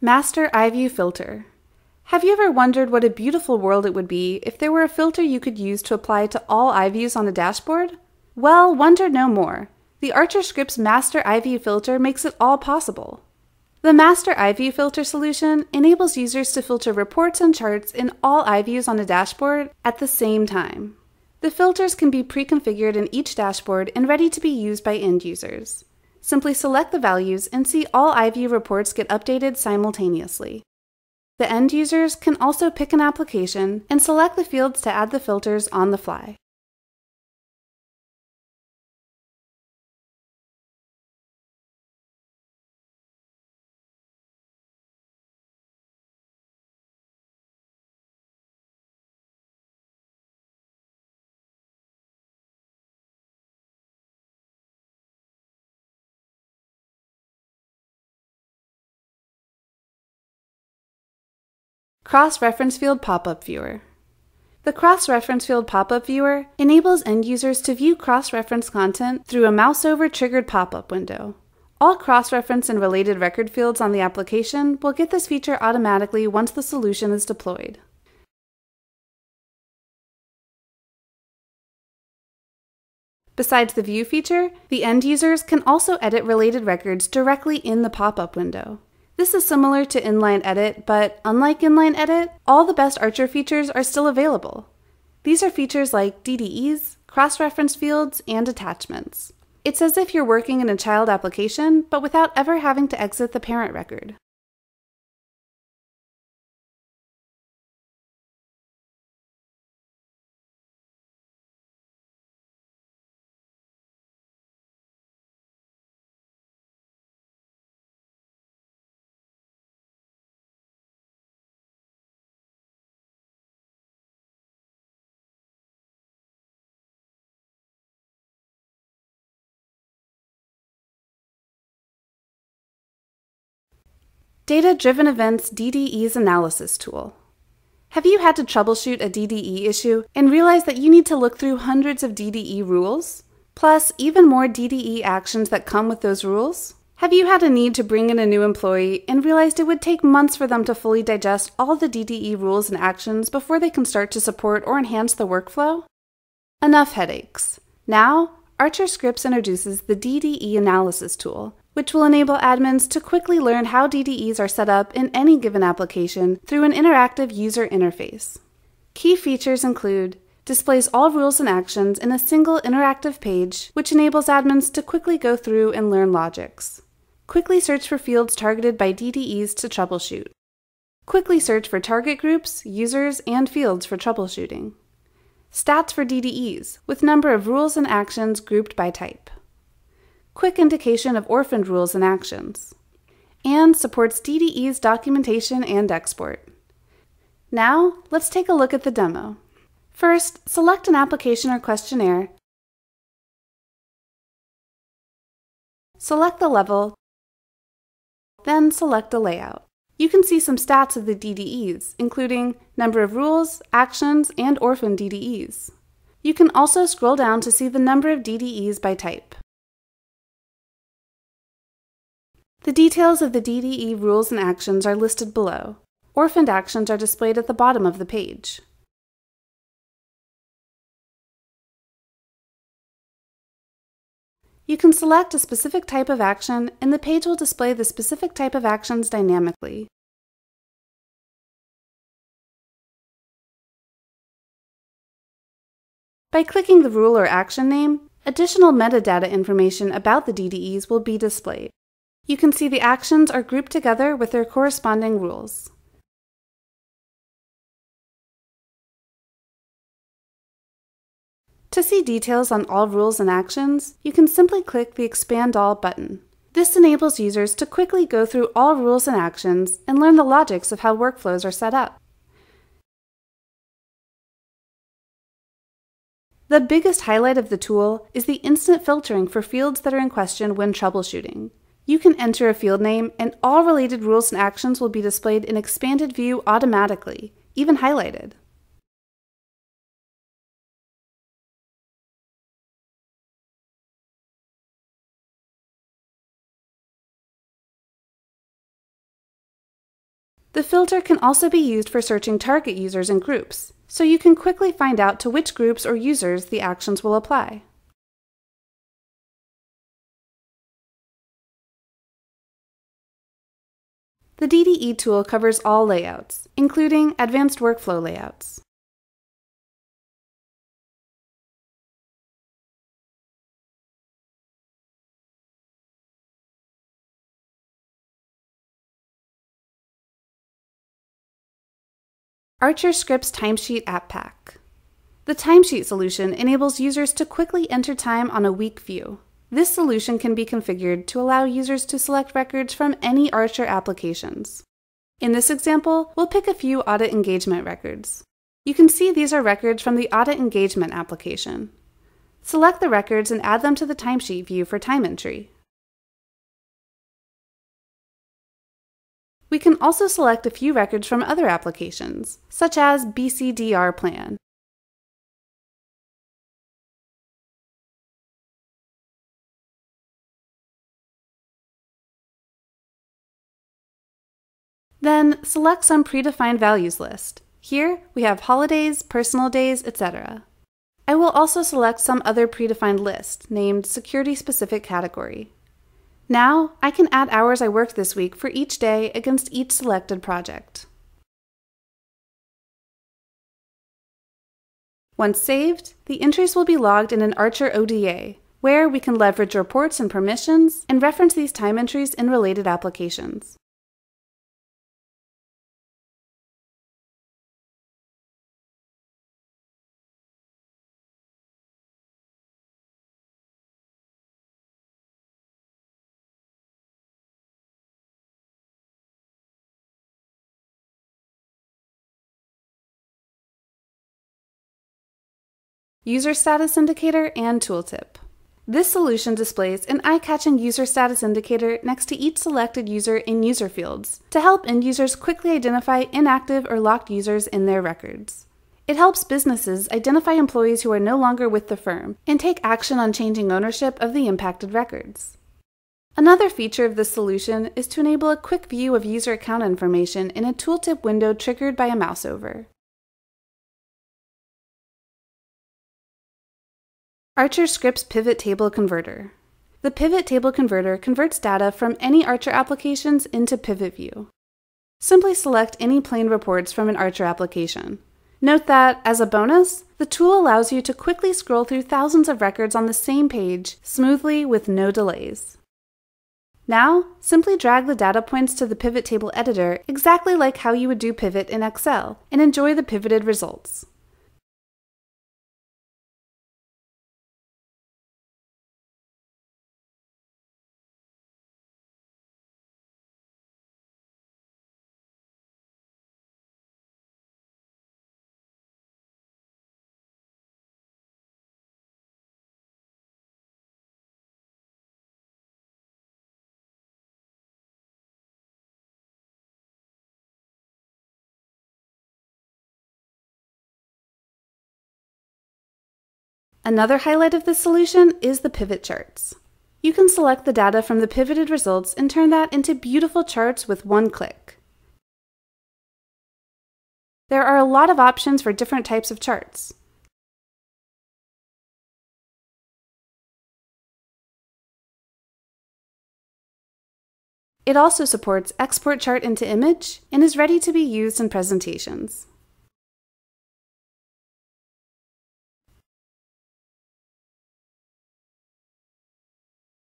Master iView Filter. Have you ever wondered what a beautiful world it would be if there were a filter you could use to apply to all iViews on a dashboard? Well, wonder no more. The Archer Scripts Master iView Filter makes it all possible. The Master iView Filter solution enables users to filter reports and charts in all iViews on a dashboard at the same time. The filters can be pre-configured in each dashboard and ready to be used by end users. Simply select the values and see all iView reports get updated simultaneously. The end users can also pick an application and select the fields to add the filters on the fly. Cross-Reference Field Pop-up Viewer The Cross-Reference Field Pop-up Viewer enables end users to view cross-reference content through a mouse-over triggered pop-up window. All cross-reference and related record fields on the application will get this feature automatically once the solution is deployed. Besides the View feature, the end users can also edit related records directly in the pop-up window. This is similar to inline edit, but unlike inline edit, all the best Archer features are still available. These are features like DDEs, cross-reference fields, and attachments. It's as if you're working in a child application, but without ever having to exit the parent record. Data Driven Events DDEs Analysis Tool. Have you had to troubleshoot a DDE issue and realized that you need to look through hundreds of DDE rules? Plus, even more DDE actions that come with those rules? Have you had a need to bring in a new employee and realized it would take months for them to fully digest all the DDE rules and actions before they can start to support or enhance the workflow? Enough headaches. Now, Archer Scripts introduces the DDE Analysis tool, which will enable admins to quickly learn how DDEs are set up in any given application through an interactive user interface. Key features include displays all rules and actions in a single interactive page, which enables admins to quickly go through and learn logics. Quickly search for fields targeted by DDEs to troubleshoot. Quickly search for target groups, users, and fields for troubleshooting. Stats for DDEs, with number of rules and actions grouped by type quick indication of orphaned rules and actions, and supports DDE's documentation and export. Now, let's take a look at the demo. First, select an application or questionnaire, select the level, then select a layout. You can see some stats of the DDEs, including number of rules, actions, and orphan DDEs. You can also scroll down to see the number of DDEs by type. The details of the DDE rules and actions are listed below. Orphaned actions are displayed at the bottom of the page. You can select a specific type of action and the page will display the specific type of actions dynamically. By clicking the rule or action name, additional metadata information about the DDEs will be displayed. You can see the actions are grouped together with their corresponding rules. To see details on all rules and actions, you can simply click the Expand All button. This enables users to quickly go through all rules and actions and learn the logics of how workflows are set up. The biggest highlight of the tool is the instant filtering for fields that are in question when troubleshooting. You can enter a field name and all related rules and actions will be displayed in expanded view automatically, even highlighted. The filter can also be used for searching target users and groups, so you can quickly find out to which groups or users the actions will apply. The DDE tool covers all layouts, including advanced workflow layouts. Archer Scripts Timesheet App Pack. The timesheet solution enables users to quickly enter time on a week view. This solution can be configured to allow users to select records from any Archer applications. In this example, we'll pick a few audit engagement records. You can see these are records from the Audit Engagement application. Select the records and add them to the timesheet view for time entry. We can also select a few records from other applications, such as BCDR Plan, Then select some predefined values list. Here we have holidays, personal days, etc. I will also select some other predefined list named Security Specific Category. Now I can add hours I worked this week for each day against each selected project. Once saved, the entries will be logged in an Archer ODA, where we can leverage reports and permissions and reference these time entries in related applications. User Status Indicator, and Tooltip. This solution displays an eye-catching user status indicator next to each selected user in user fields to help end users quickly identify inactive or locked users in their records. It helps businesses identify employees who are no longer with the firm and take action on changing ownership of the impacted records. Another feature of this solution is to enable a quick view of user account information in a tooltip window triggered by a mouse over. Archer Scripts Pivot Table Converter. The Pivot Table Converter converts data from any Archer applications into Pivot View. Simply select any plain reports from an Archer application. Note that, as a bonus, the tool allows you to quickly scroll through thousands of records on the same page smoothly with no delays. Now, simply drag the data points to the pivot table editor exactly like how you would do pivot in Excel and enjoy the pivoted results. Another highlight of this solution is the pivot charts. You can select the data from the pivoted results and turn that into beautiful charts with one click. There are a lot of options for different types of charts. It also supports export chart into image and is ready to be used in presentations.